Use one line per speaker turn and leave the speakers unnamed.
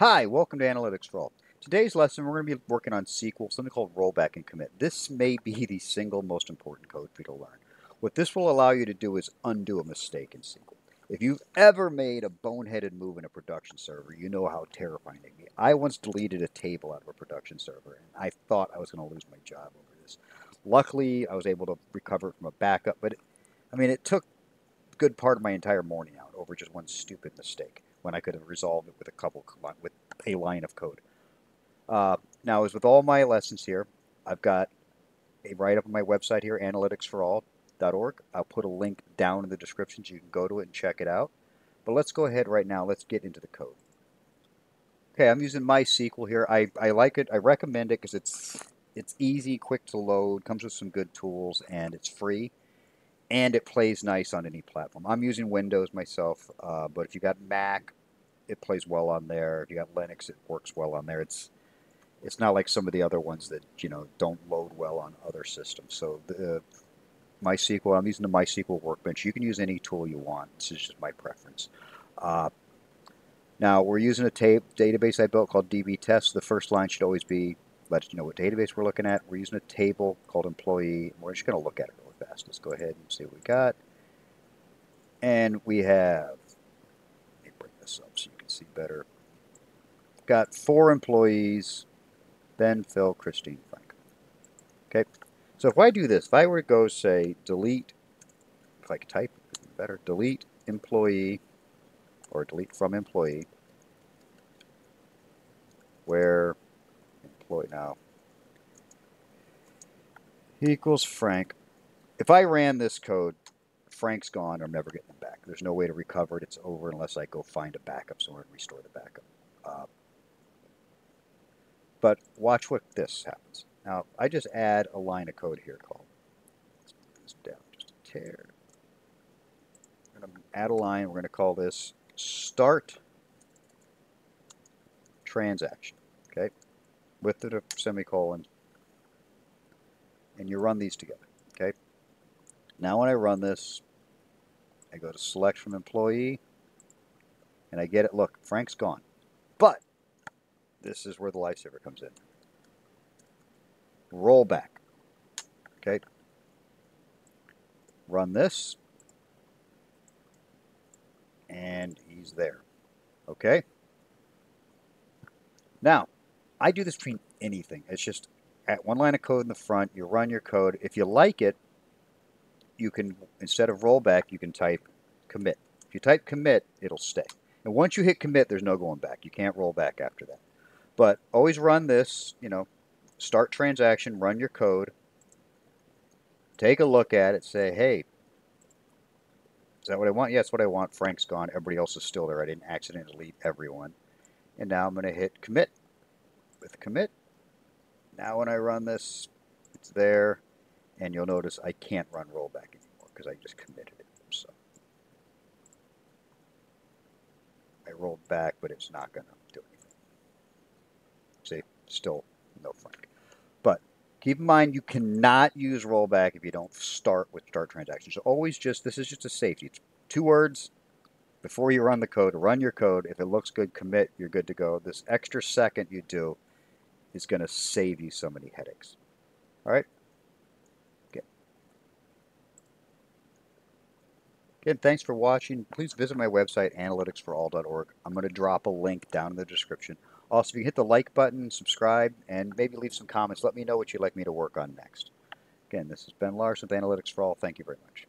Hi, welcome to Analytics for All. Today's lesson, we're going to be working on SQL, something called rollback and commit. This may be the single most important code for you to learn. What this will allow you to do is undo a mistake in SQL. If you've ever made a boneheaded move in a production server, you know how terrifying it can be. I once deleted a table out of a production server, and I thought I was going to lose my job over this. Luckily, I was able to recover from a backup, but it, I mean, it took a good part of my entire morning out over just one stupid mistake when I could have resolved it with a couple with a line of code. Uh, now, as with all my lessons here, I've got a write-up on my website here, analytics4all.org. I'll put a link down in the description so you can go to it and check it out. But let's go ahead right now. Let's get into the code. Okay, I'm using MySQL here. I, I like it. I recommend it because it's it's easy, quick to load, comes with some good tools, and it's free and it plays nice on any platform. I'm using Windows myself, uh, but if you got Mac, it plays well on there. If you got Linux, it works well on there. It's it's not like some of the other ones that you know don't load well on other systems. So the MySQL, I'm using the MySQL Workbench. You can use any tool you want. This is just my preference. Uh, now we're using a tape database I built called DB Test. The first line should always be let you know what database we're looking at. We're using a table called employee. We're just going to look at it fast. Let's go ahead and see what we got. And we have, let me bring this up so you can see better. Got four employees, Ben, Phil, Christine, Frank. Okay, so if I do this, if I were to go say delete, if I could type better, delete employee, or delete from employee, where employee now equals Frank if I ran this code, Frank's gone. I'm never getting him back. There's no way to recover it. It's over unless I go find a backup somewhere and restore the backup. Uh, but watch what this happens. Now, I just add a line of code here called, let's move this down just a tear. We're going to add a line. We're going to call this start transaction, okay, with the semicolon, and you run these together, okay. Now when I run this, I go to select from employee, and I get it. Look, Frank's gone. But this is where the lifesaver comes in. Roll back. Okay. Run this. And he's there. Okay. Now, I do this between anything. It's just at one line of code in the front, you run your code. If you like it, you can, instead of rollback, you can type commit. If you type commit, it'll stay. And once you hit commit, there's no going back. You can't roll back after that. But always run this, you know, start transaction, run your code, take a look at it, say, hey, is that what I want? Yeah, what I want. Frank's gone. Everybody else is still there. I didn't accidentally delete everyone. And now I'm going to hit commit. With commit, now when I run this, it's there and you'll notice I can't run rollback anymore because I just committed it. So I rolled back, but it's not going to do anything. See, still no Frank. But keep in mind you cannot use rollback if you don't start with start transaction. So always just, this is just a safety. It's two words before you run the code, run your code. If it looks good, commit, you're good to go. This extra second you do is going to save you so many headaches. All right? Again, thanks for watching. Please visit my website, analytics4all.org. I'm going to drop a link down in the description. Also, if you hit the like button, subscribe, and maybe leave some comments, let me know what you'd like me to work on next. Again, this is Ben Larson with Analytics for All. Thank you very much.